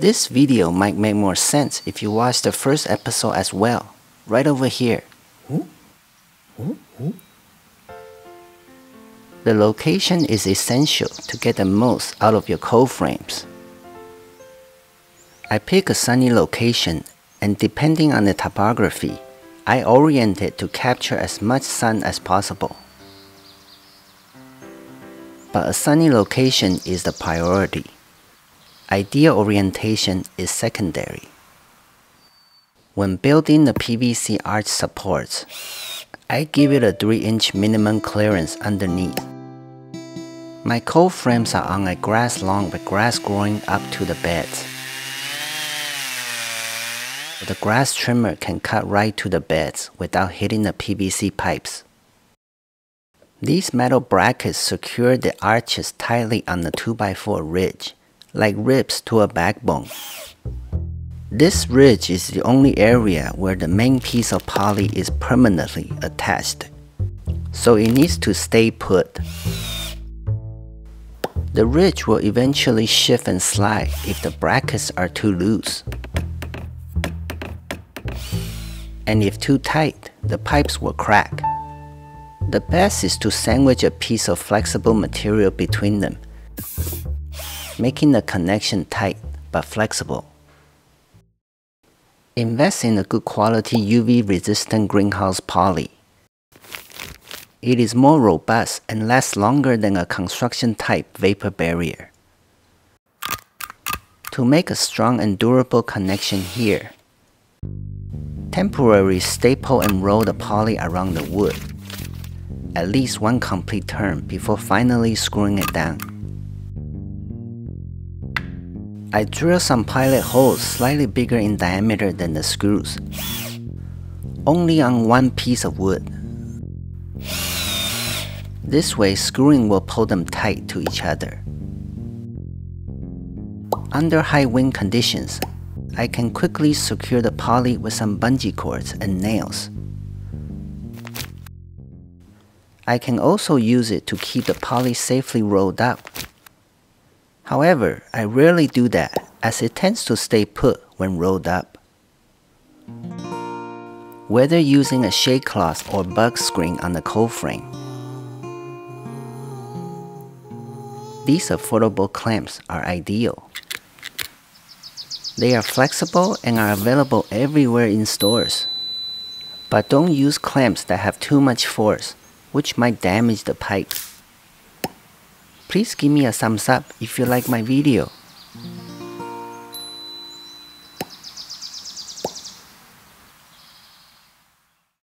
This video might make more sense if you watch the first episode as well, right over here. The location is essential to get the most out of your cold frames. I pick a sunny location and depending on the topography, I orient it to capture as much sun as possible. But a sunny location is the priority. Ideal orientation is secondary. When building the PVC arch supports, I give it a 3 inch minimum clearance underneath. My cold frames are on a grass lawn with grass growing up to the beds. The grass trimmer can cut right to the beds without hitting the PVC pipes. These metal brackets secure the arches tightly on the 2x4 ridge, like ribs to a backbone. This ridge is the only area where the main piece of poly is permanently attached, so it needs to stay put. The ridge will eventually shift and slide if the brackets are too loose. And if too tight, the pipes will crack. The best is to sandwich a piece of flexible material between them, making the connection tight but flexible. Invest in a good quality UV resistant greenhouse poly. It is more robust and lasts longer than a construction type vapor barrier. To make a strong and durable connection here, temporarily staple and roll the poly around the wood at least one complete turn before finally screwing it down. I drill some pilot holes slightly bigger in diameter than the screws, only on one piece of wood. This way screwing will pull them tight to each other. Under high wind conditions, I can quickly secure the poly with some bungee cords and nails. I can also use it to keep the poly safely rolled up. However, I rarely do that as it tends to stay put when rolled up. Whether using a shade cloth or bug screen on the cold frame, these affordable clamps are ideal. They are flexible and are available everywhere in stores. But don't use clamps that have too much force which might damage the pipe. Please give me a thumbs up if you like my video.